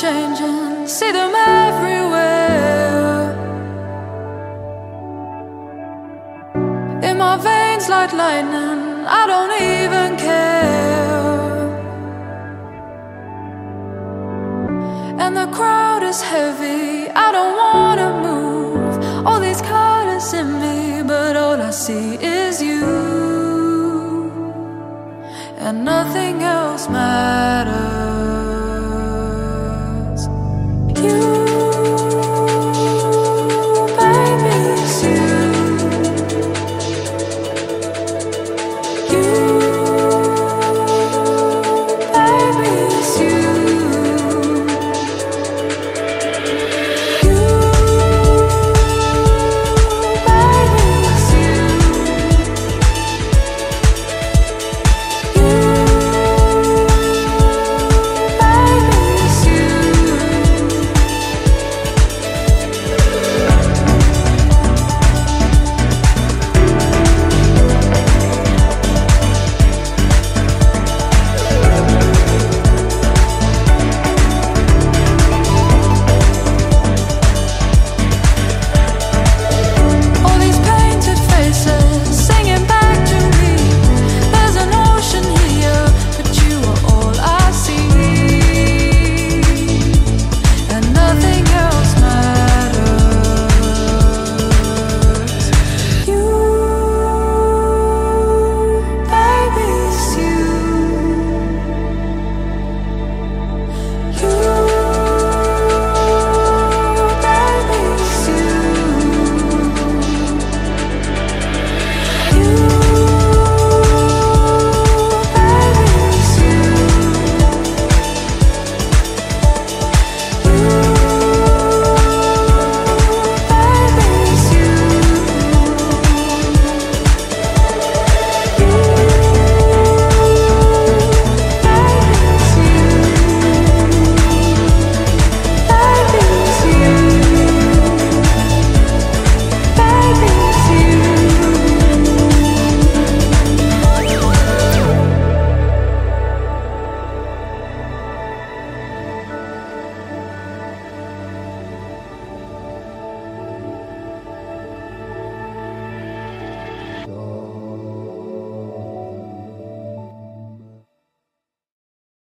changing, see them everywhere. Like lightning, I don't even care. And the crowd is heavy, I don't wanna move. All these colors in me, but all I see is you. And nothing else.